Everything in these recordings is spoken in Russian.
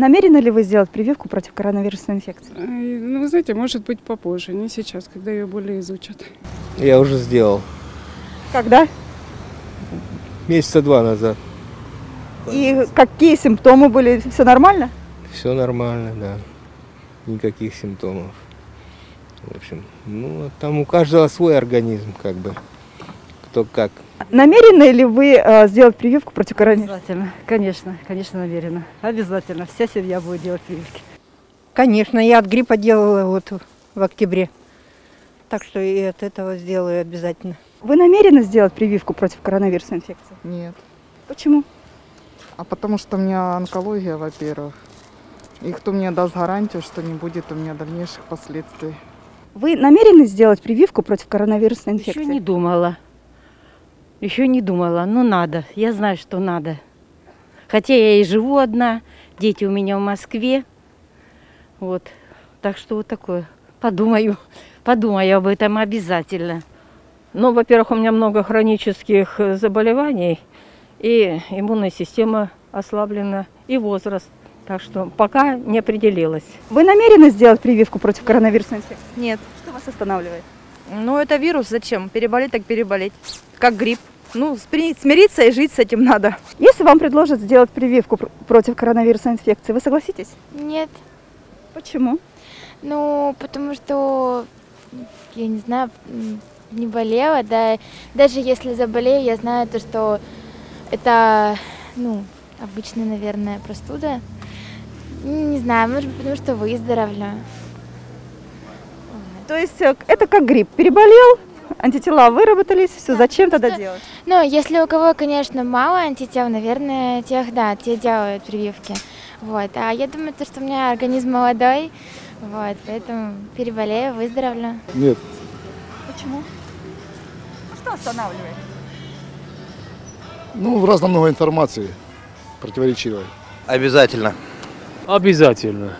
Намерены ли вы сделать прививку против коронавирусной инфекции? Э, Ну, вы знаете, может быть попозже, не сейчас, когда ее более изучат. Я уже сделал. Когда? Месяца два назад. И какие симптомы были? Все нормально? Все нормально, да. Никаких симптомов. В общем, ну, там у каждого свой организм, как бы. Кто как. Намерены ли вы э, сделать прививку против коронавируса? Обязательно, конечно, конечно, намерена. Обязательно. Вся семья будет делать прививки. Конечно, я от гриппа делала вот в октябре. Так что и от этого сделаю обязательно. Вы намерены сделать прививку против коронавирусной инфекции? Нет. Почему? А потому что у меня онкология, во-первых. И кто мне даст гарантию, что не будет у меня дальнейших последствий? Вы намерены сделать прививку против коронавирусной инфекции? Еще не думала. Еще не думала. Ну, надо. Я знаю, что надо. Хотя я и живу одна. Дети у меня в Москве. Вот. Так что вот такое. Подумаю. Подумаю об этом обязательно. Ну, во-первых, у меня много хронических э, заболеваний, и иммунная система ослаблена, и возраст. Так что пока не определилась. Вы намерены сделать прививку против коронавирусной инфекции? Нет. Что вас останавливает? Ну, это вирус, зачем? Переболеть так переболеть. Как грипп. Ну, смириться и жить с этим надо. Если вам предложат сделать прививку пр- против коронавирусной инфекции, вы согласитесь? Нет, Почему? ну, потому что, я не знаю, не болела, да, даже если заболею, я знаю то, что это, ну, обычная, наверное, простуда. Не знаю, может быть, потому что выздоровлю. То есть э, это как грипп. Переболел, антитела выработались, все, Да, зачем тогда просто- делать? Ну, если у кого, конечно, мало антител, наверное, тех, да, те делают прививки. Вот. А я думаю, то, что у меня организм молодой, вот, поэтому переболею, выздоровлю. Нет, Почему? Что останавливает? ну в разном много информации противоречивой. Обязательно. Обязательно.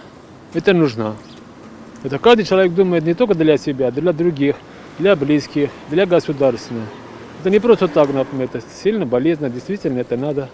Это нужно. Это каждый человек думает не только для себя, для других, для близких, для государства. Это не просто так, например, это сильно болезненно, действительно это надо.